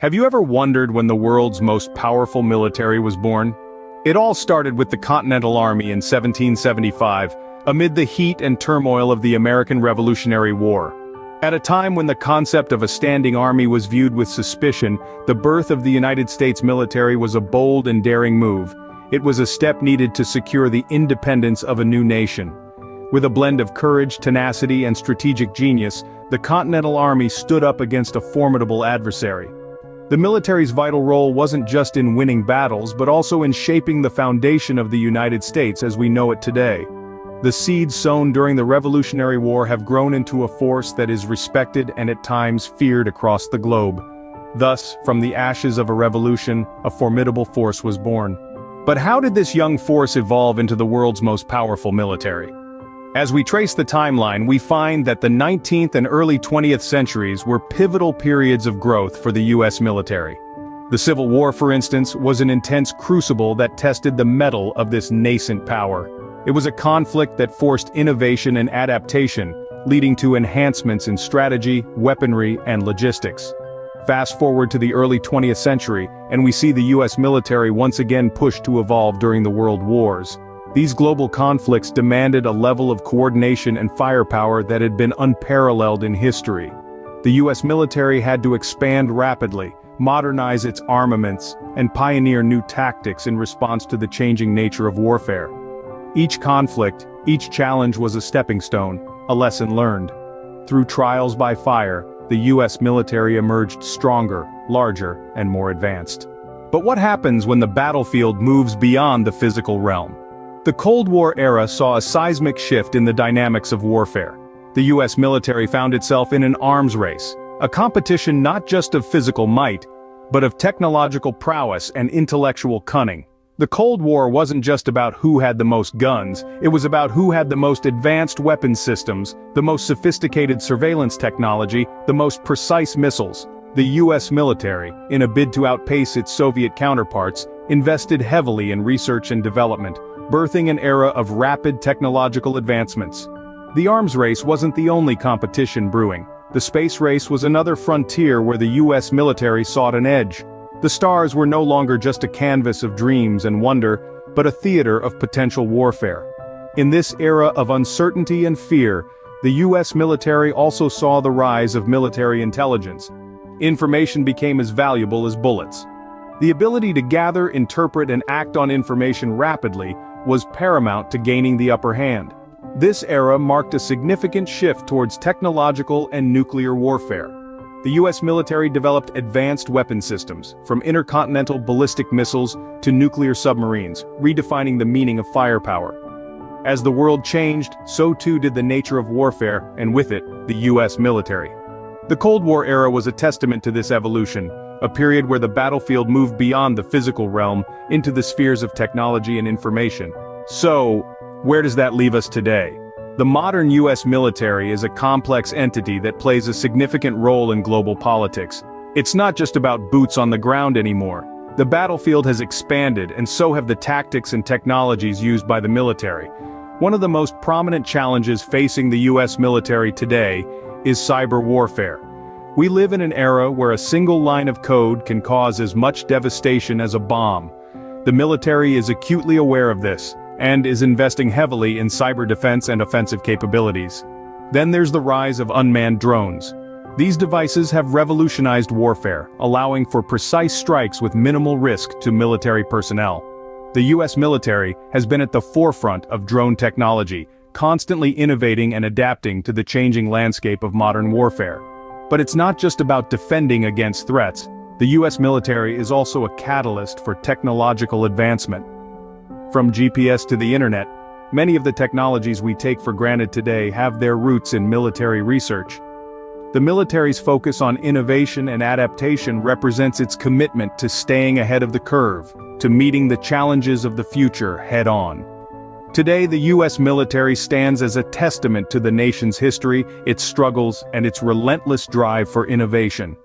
Have you ever wondered when the world's most powerful military was born? It all started with the Continental Army in 1775, amid the heat and turmoil of the American Revolutionary War. At a time when the concept of a standing army was viewed with suspicion, the birth of the United States military was a bold and daring move. It was a step needed to secure the independence of a new nation. With a blend of courage, tenacity, and strategic genius, the Continental Army stood up against a formidable adversary. The military's vital role wasn't just in winning battles but also in shaping the foundation of the United States as we know it today. The seeds sown during the Revolutionary War have grown into a force that is respected and at times feared across the globe. Thus, from the ashes of a revolution, a formidable force was born. But how did this young force evolve into the world's most powerful military? As we trace the timeline we find that the 19th and early 20th centuries were pivotal periods of growth for the US military. The Civil War for instance was an intense crucible that tested the mettle of this nascent power. It was a conflict that forced innovation and adaptation, leading to enhancements in strategy, weaponry, and logistics. Fast forward to the early 20th century, and we see the US military once again pushed to evolve during the World Wars. These global conflicts demanded a level of coordination and firepower that had been unparalleled in history. The US military had to expand rapidly, modernize its armaments, and pioneer new tactics in response to the changing nature of warfare. Each conflict, each challenge was a stepping stone, a lesson learned. Through trials by fire, the US military emerged stronger, larger, and more advanced. But what happens when the battlefield moves beyond the physical realm? The Cold War era saw a seismic shift in the dynamics of warfare. The US military found itself in an arms race, a competition not just of physical might, but of technological prowess and intellectual cunning. The Cold War wasn't just about who had the most guns, it was about who had the most advanced weapon systems, the most sophisticated surveillance technology, the most precise missiles. The US military, in a bid to outpace its Soviet counterparts, invested heavily in research and development, birthing an era of rapid technological advancements. The arms race wasn't the only competition brewing. The space race was another frontier where the US military sought an edge. The stars were no longer just a canvas of dreams and wonder, but a theater of potential warfare. In this era of uncertainty and fear, the US military also saw the rise of military intelligence. Information became as valuable as bullets. The ability to gather, interpret and act on information rapidly was paramount to gaining the upper hand. This era marked a significant shift towards technological and nuclear warfare. The US military developed advanced weapon systems, from intercontinental ballistic missiles to nuclear submarines, redefining the meaning of firepower. As the world changed, so too did the nature of warfare, and with it, the US military. The Cold War era was a testament to this evolution, a period where the battlefield moved beyond the physical realm into the spheres of technology and information. So, where does that leave us today? The modern US military is a complex entity that plays a significant role in global politics. It's not just about boots on the ground anymore. The battlefield has expanded and so have the tactics and technologies used by the military. One of the most prominent challenges facing the US military today is cyber warfare. We live in an era where a single line of code can cause as much devastation as a bomb. The military is acutely aware of this, and is investing heavily in cyber defense and offensive capabilities. Then there's the rise of unmanned drones. These devices have revolutionized warfare, allowing for precise strikes with minimal risk to military personnel. The US military has been at the forefront of drone technology, constantly innovating and adapting to the changing landscape of modern warfare. But it's not just about defending against threats, the US military is also a catalyst for technological advancement. From GPS to the internet, many of the technologies we take for granted today have their roots in military research. The military's focus on innovation and adaptation represents its commitment to staying ahead of the curve, to meeting the challenges of the future head-on. Today the US military stands as a testament to the nation's history, its struggles, and its relentless drive for innovation.